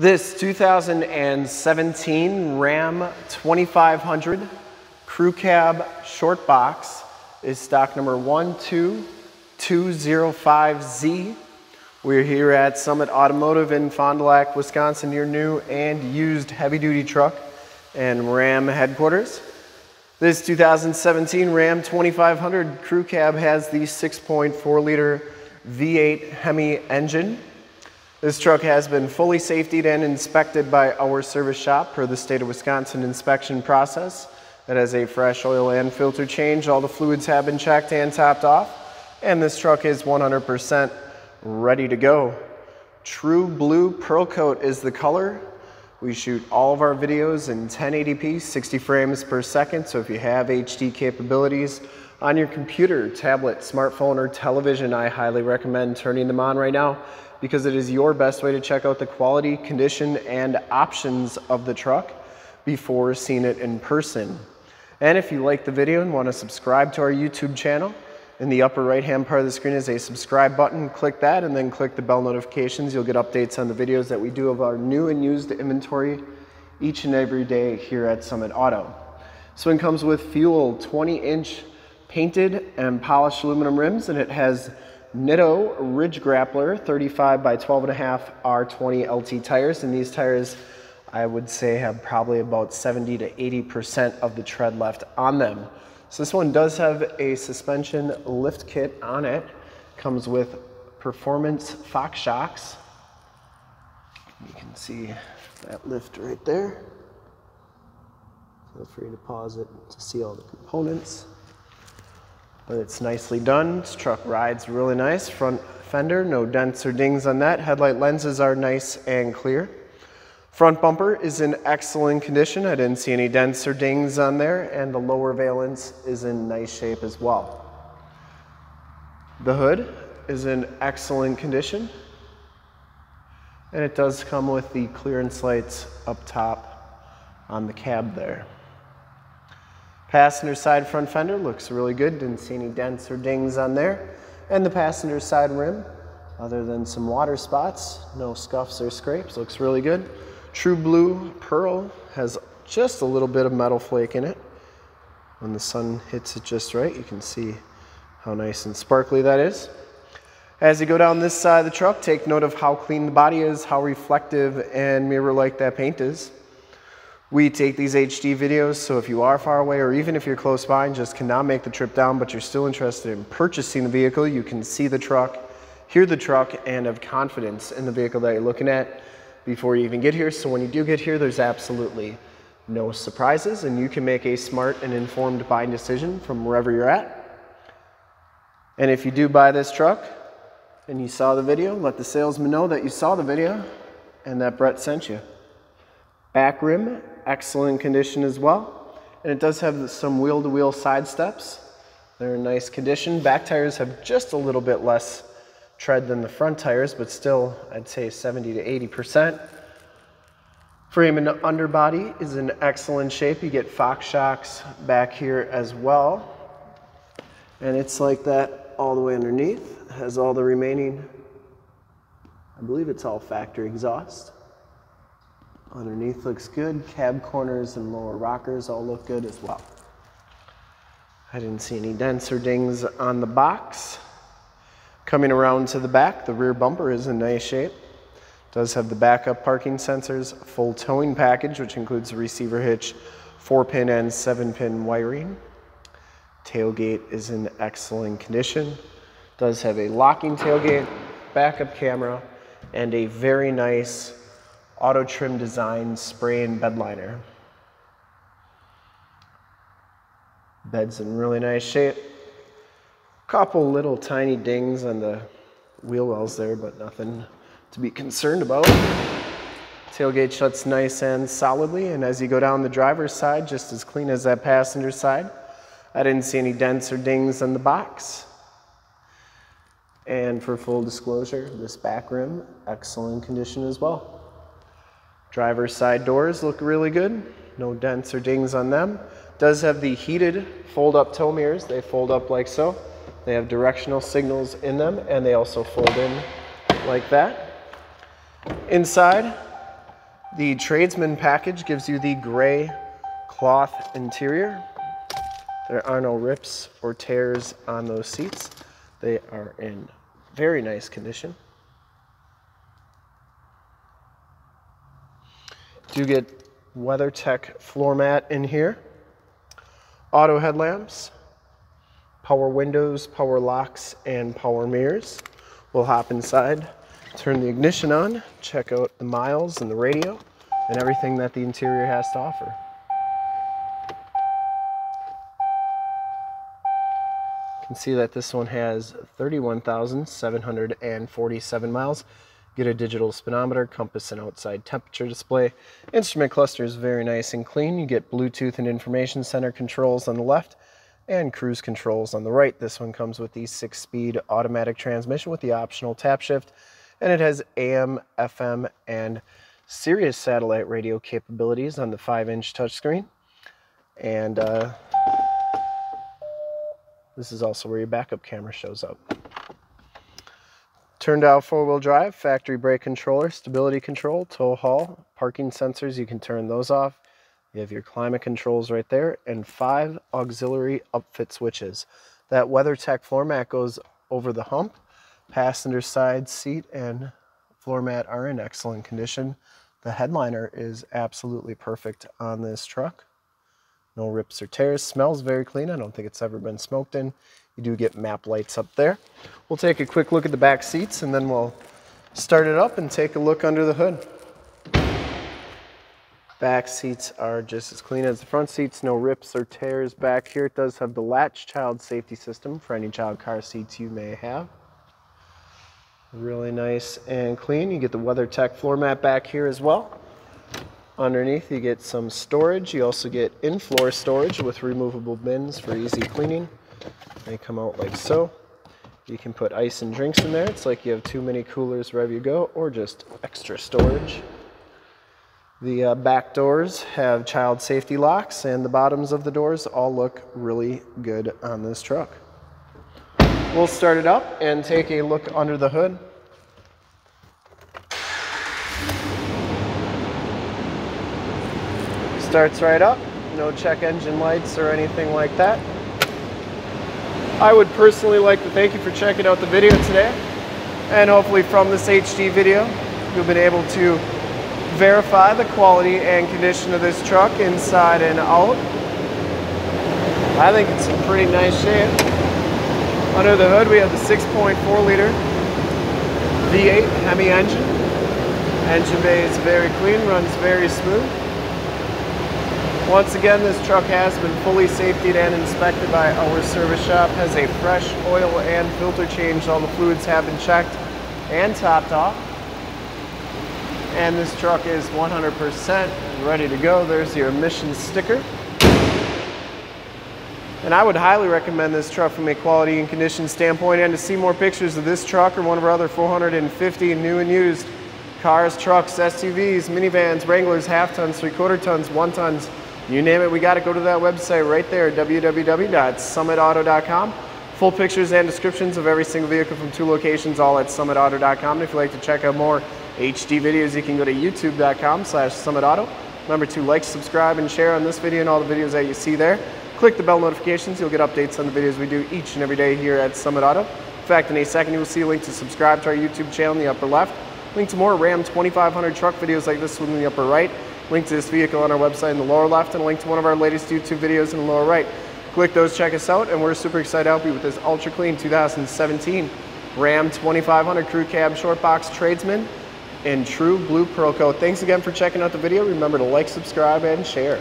This 2017 Ram 2500 Crew Cab Short Box is stock number 12205Z. We're here at Summit Automotive in Fond du Lac, Wisconsin, your new and used heavy duty truck and Ram headquarters. This 2017 Ram 2500 Crew Cab has the 6.4 liter V8 Hemi engine this truck has been fully safetied and inspected by our service shop per the state of Wisconsin inspection process. It has a fresh oil and filter change. All the fluids have been checked and topped off. And this truck is 100% ready to go. True Blue Pearl Coat is the color. We shoot all of our videos in 1080p, 60 frames per second. So if you have HD capabilities on your computer, tablet, smartphone, or television, I highly recommend turning them on right now because it is your best way to check out the quality, condition, and options of the truck before seeing it in person. And if you like the video and want to subscribe to our YouTube channel, in the upper right hand part of the screen is a subscribe button. Click that and then click the bell notifications. You'll get updates on the videos that we do of our new and used inventory each and every day here at Summit Auto. This one comes with fuel 20 inch painted and polished aluminum rims and it has Nitto Ridge Grappler 35 by 12 and a half R20 LT tires. And these tires, I would say, have probably about 70 to 80% of the tread left on them. So this one does have a suspension lift kit on it. Comes with performance Fox shocks. You can see that lift right there. Feel free to pause it to see all the components. But it's nicely done. This truck rides really nice. Front fender, no dents or dings on that. Headlight lenses are nice and clear. Front bumper is in excellent condition. I didn't see any dents or dings on there. And the lower valence is in nice shape as well. The hood is in excellent condition. And it does come with the clearance lights up top on the cab there. Passenger side front fender looks really good. Didn't see any dents or dings on there. And the passenger side rim, other than some water spots, no scuffs or scrapes, looks really good. True Blue Pearl has just a little bit of metal flake in it. When the sun hits it just right, you can see how nice and sparkly that is. As you go down this side of the truck, take note of how clean the body is, how reflective and mirror-like that paint is. We take these HD videos, so if you are far away or even if you're close by and just cannot make the trip down, but you're still interested in purchasing the vehicle, you can see the truck, hear the truck, and have confidence in the vehicle that you're looking at before you even get here. So when you do get here, there's absolutely no surprises, and you can make a smart and informed buying decision from wherever you're at. And if you do buy this truck and you saw the video, let the salesman know that you saw the video and that Brett sent you. Back rim excellent condition as well. And it does have some wheel-to-wheel side steps. They're in nice condition. Back tires have just a little bit less tread than the front tires, but still, I'd say 70 to 80%. Frame and underbody is in excellent shape. You get Fox shocks back here as well. And it's like that all the way underneath. It has all the remaining, I believe it's all factory exhaust. Underneath looks good. Cab corners and lower rockers all look good as well. I didn't see any dents or dings on the box. Coming around to the back, the rear bumper is in nice shape. Does have the backup parking sensors, full towing package, which includes a receiver hitch, four pin and seven pin wiring. Tailgate is in excellent condition. Does have a locking tailgate, backup camera, and a very nice Auto Trim Design spray and bed liner. Bed's in really nice shape. Couple little tiny dings on the wheel wells there, but nothing to be concerned about. Tailgate shuts nice and solidly, and as you go down the driver's side, just as clean as that passenger side. I didn't see any dents or dings on the box. And for full disclosure, this back rim, excellent condition as well. Driver's side doors look really good. No dents or dings on them. Does have the heated fold-up tow mirrors. They fold up like so. They have directional signals in them and they also fold in like that. Inside, The tradesman package gives you the gray cloth interior. There are no rips or tears on those seats. They are in very nice condition. Do get WeatherTech floor mat in here. Auto headlamps, power windows, power locks, and power mirrors. We'll hop inside, turn the ignition on, check out the miles and the radio, and everything that the interior has to offer. You can see that this one has 31,747 miles. Get a digital speedometer, compass, and outside temperature display. Instrument cluster is very nice and clean. You get Bluetooth and information center controls on the left and cruise controls on the right. This one comes with the six-speed automatic transmission with the optional tap shift, and it has AM, FM, and Sirius satellite radio capabilities on the 5-inch touchscreen. And uh, this is also where your backup camera shows up. Turn dial four-wheel drive, factory brake controller, stability control, tow haul, parking sensors, you can turn those off. You have your climate controls right there and five auxiliary upfit switches. That WeatherTech floor mat goes over the hump. Passenger side seat and floor mat are in excellent condition. The headliner is absolutely perfect on this truck. No rips or tears. Smells very clean. I don't think it's ever been smoked in. Do get map lights up there. We'll take a quick look at the back seats and then we'll start it up and take a look under the hood. Back seats are just as clean as the front seats, no rips or tears back here. It does have the latch child safety system for any child car seats you may have. Really nice and clean. You get the WeatherTech floor mat back here as well. Underneath you get some storage. You also get in-floor storage with removable bins for easy cleaning. They come out like so. You can put ice and drinks in there. It's like you have too many coolers wherever you go or just extra storage. The uh, back doors have child safety locks and the bottoms of the doors all look really good on this truck. We'll start it up and take a look under the hood. Starts right up, no check engine lights or anything like that. I would personally like to thank you for checking out the video today. And hopefully from this HD video, you've been able to verify the quality and condition of this truck inside and out. I think it's in pretty nice shape. Under the hood we have the 6.4 liter V8 Hemi engine. Engine bay is very clean, runs very smooth. Once again, this truck has been fully safetied and inspected by our service shop, has a fresh oil and filter change. All the fluids have been checked and topped off. And this truck is 100% ready to go. There's your emissions sticker. And I would highly recommend this truck from a quality and condition standpoint. And to see more pictures of this truck or one of our other 450 new and used cars, trucks, SUVs, minivans, Wranglers, half tons, three quarter tons, one tons, you name it, we got to go to that website right there, www.summitauto.com. Full pictures and descriptions of every single vehicle from two locations, all at summitauto.com. And if you'd like to check out more HD videos, you can go to youtube.com slash summitauto. Remember to like, subscribe, and share on this video and all the videos that you see there. Click the bell notifications. You'll get updates on the videos we do each and every day here at Summit Auto. In fact, in a second, you will see a link to subscribe to our YouTube channel in the upper left. Link to more Ram 2500 truck videos like this one in the upper right link to this vehicle on our website in the lower left, and a link to one of our latest YouTube videos in the lower right. Click those, check us out, and we're super excited to help you with this ultra clean 2017 Ram 2500 Crew Cab Short Box Tradesman in true blue pearl coat. Thanks again for checking out the video. Remember to like, subscribe, and share.